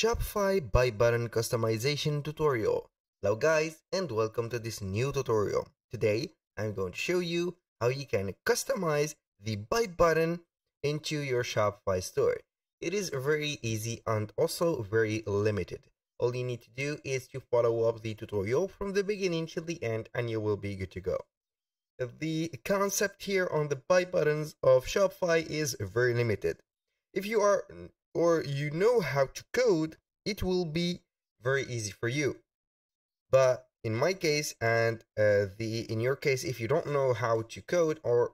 Shopify buy button customization tutorial. Hello guys and welcome to this new tutorial. Today I'm going to show you how you can customize the buy button into your Shopify store. It is very easy and also very limited. All you need to do is to follow up the tutorial from the beginning till the end and you will be good to go. The concept here on the buy buttons of Shopify is very limited. If you are or you know how to code, it will be very easy for you. But in my case and uh, the in your case, if you don't know how to code or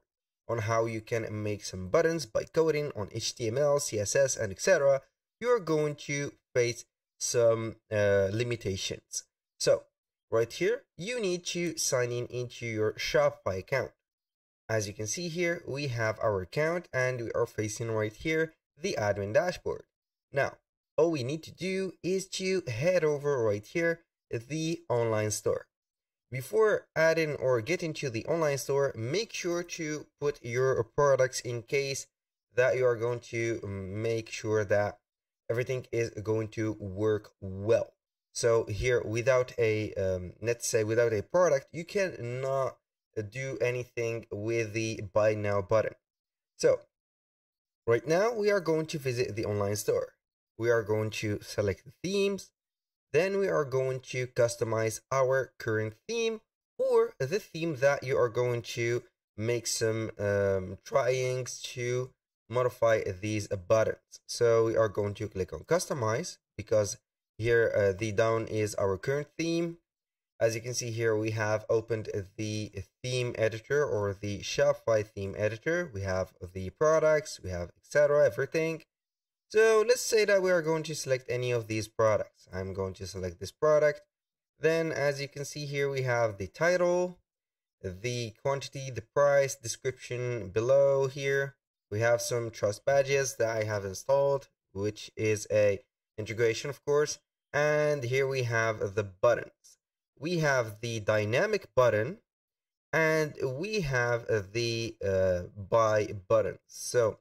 on how you can make some buttons by coding on HTML, CSS, and etc., you're going to face some uh, limitations. So right here, you need to sign in into your Shopify account. As you can see here, we have our account and we are facing right here the admin dashboard. Now, all we need to do is to head over right here, the online store. Before adding or getting to the online store, make sure to put your products in case that you are going to make sure that everything is going to work well. So here, without a, um, let's say without a product, you cannot do anything with the buy now button. So Right now, we are going to visit the online store. We are going to select the themes. Then we are going to customize our current theme or the theme that you are going to make some um, tryings to modify these buttons. So we are going to click on customize because here uh, the down is our current theme as you can see here, we have opened the theme editor or the Shopify theme editor. We have the products, we have etc. everything. So let's say that we are going to select any of these products. I'm going to select this product. Then as you can see here, we have the title, the quantity, the price, description below here. We have some trust badges that I have installed, which is a integration, of course. And here we have the buttons we have the dynamic button and we have the uh, buy button. So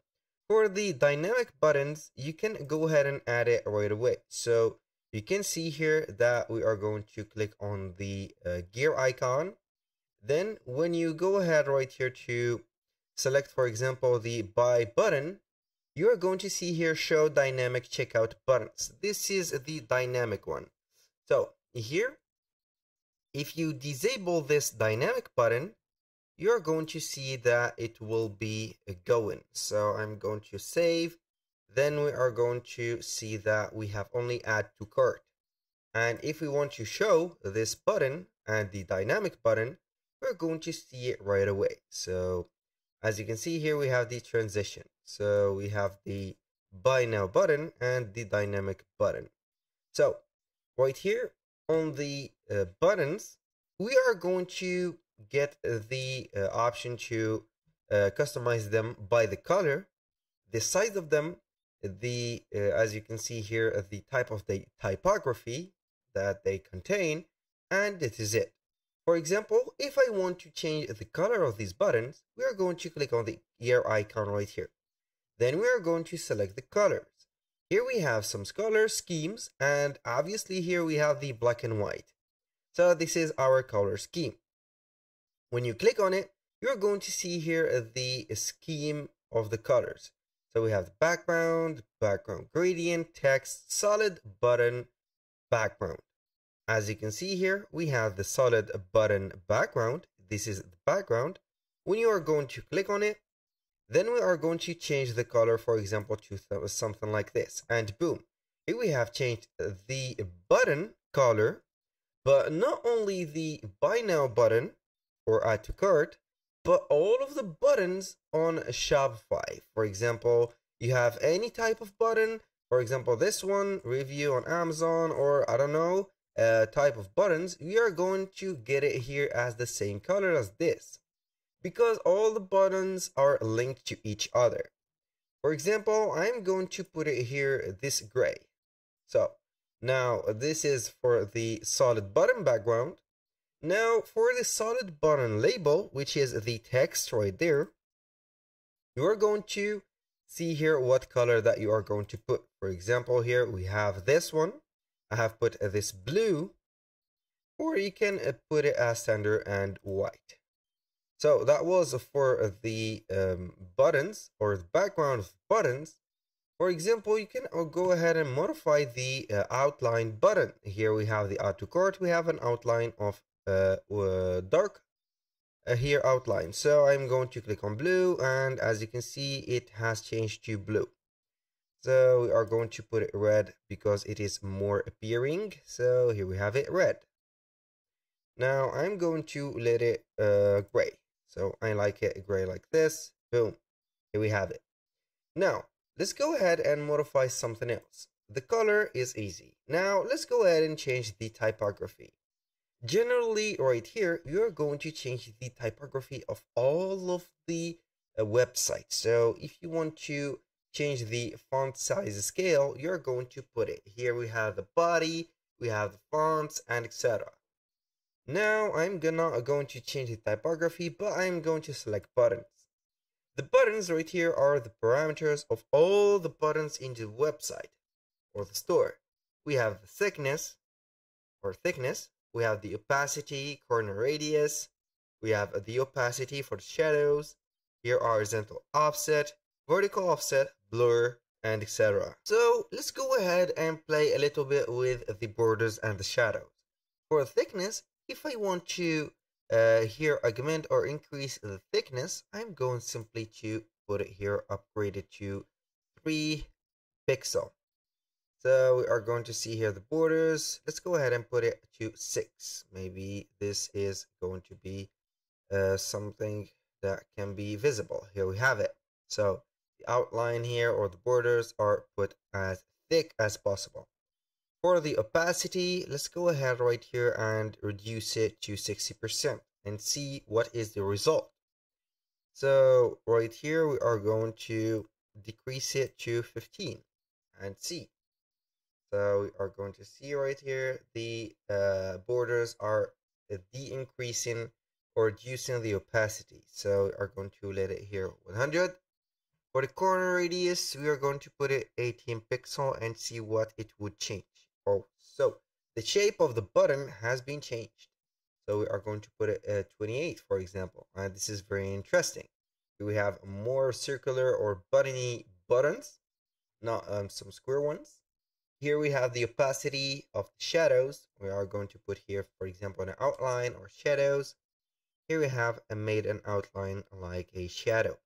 for the dynamic buttons, you can go ahead and add it right away. So you can see here that we are going to click on the uh, gear icon. Then when you go ahead right here to select, for example, the buy button, you are going to see here show dynamic checkout buttons. This is the dynamic one. So here if you disable this dynamic button, you're going to see that it will be going. So I'm going to save. Then we are going to see that we have only add to cart. And if we want to show this button and the dynamic button, we're going to see it right away. So as you can see here, we have the transition. So we have the buy now button and the dynamic button. So right here, on the uh, buttons, we are going to get the uh, option to uh, customize them by the color, the size of them, the uh, as you can see here, uh, the type of the typography that they contain, and this is it. For example, if I want to change the color of these buttons, we are going to click on the gear icon right here. Then we are going to select the colors. Here we have some color schemes and obviously here we have the black and white. So this is our color scheme. When you click on it, you're going to see here the scheme of the colors. So we have background, background gradient, text, solid button, background. As you can see here, we have the solid button background. This is the background. When you are going to click on it, then we are going to change the color, for example, to something like this. And boom, here we have changed the button color, but not only the buy now button or add to cart, but all of the buttons on Shopify. For example, you have any type of button, for example, this one, review on Amazon, or I don't know, uh, type of buttons, we are going to get it here as the same color as this because all the buttons are linked to each other. For example, I'm going to put it here this gray. So now this is for the solid button background. Now for the solid button label, which is the text right there, you are going to see here what color that you are going to put. For example, here we have this one. I have put this blue, or you can put it as standard and white. So that was for the um, buttons or the background of buttons. For example, you can uh, go ahead and modify the uh, outline button. Here we have the add to cart. We have an outline of uh, uh, dark here outline. So I'm going to click on blue and as you can see, it has changed to blue. So we are going to put it red because it is more appearing. So here we have it red. Now I'm going to let it uh, gray. So I like it gray like this. Boom. Here we have it. Now let's go ahead and modify something else. The color is easy. Now let's go ahead and change the typography. Generally, right here, you're going to change the typography of all of the uh, websites. So if you want to change the font size scale, you're going to put it. Here we have the body, we have the fonts, and etc. Now I'm gonna uh, going to change the typography, but I'm going to select buttons. The buttons right here are the parameters of all the buttons in the website or the store. We have the thickness or thickness, we have the opacity, corner radius, we have uh, the opacity for the shadows, here are horizontal offset, vertical offset, blur, and etc. So let's go ahead and play a little bit with the borders and the shadows. For thickness, if I want to uh, here augment or increase the thickness, I'm going simply to put it here, upgrade it to 3 pixel. So we are going to see here the borders. Let's go ahead and put it to 6. Maybe this is going to be uh, something that can be visible. Here we have it. So the outline here or the borders are put as thick as possible. For the opacity, let's go ahead right here and reduce it to 60% and see what is the result. So right here, we are going to decrease it to 15 and see. So we are going to see right here, the uh, borders are de-increasing or reducing the opacity. So we are going to let it here 100. For the corner radius, we are going to put it 18 pixel and see what it would change. Oh, so the shape of the button has been changed. So we are going to put it at 28, for example. And this is very interesting. Do We have more circular or buttony buttons, not um, some square ones. Here we have the opacity of the shadows. We are going to put here, for example, an outline or shadows. Here we have a made an outline like a shadow.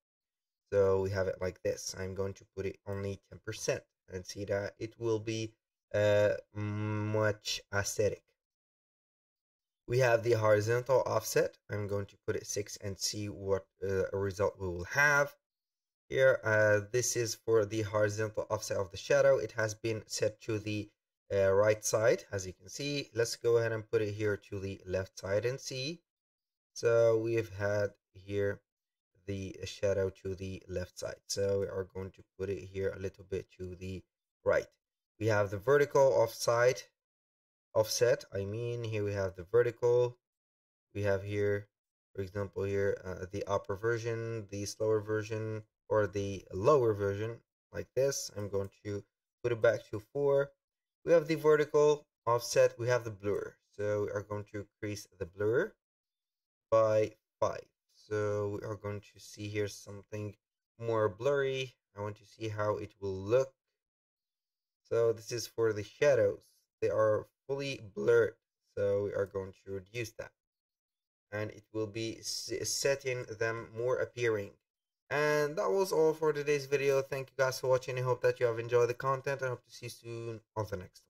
So we have it like this. I'm going to put it only 10% and see that it will be uh, much aesthetic. We have the horizontal offset. I'm going to put it 6 and see what uh, result we will have. Here, uh, this is for the horizontal offset of the shadow. It has been set to the uh, right side, as you can see. Let's go ahead and put it here to the left side and see. So we've had here the shadow to the left side. So we are going to put it here a little bit to the right. We have the vertical offside offset. I mean, here we have the vertical. We have here, for example, here uh, the upper version, the slower version, or the lower version like this. I'm going to put it back to 4. We have the vertical offset, we have the blur. So we are going to increase the blur by 5. So we are going to see here something more blurry. I want to see how it will look. So this is for the shadows. They are fully blurred. So we are going to reduce that. And it will be setting them more appearing. And that was all for today's video. Thank you guys for watching. I hope that you have enjoyed the content. I hope to see you soon on the next one.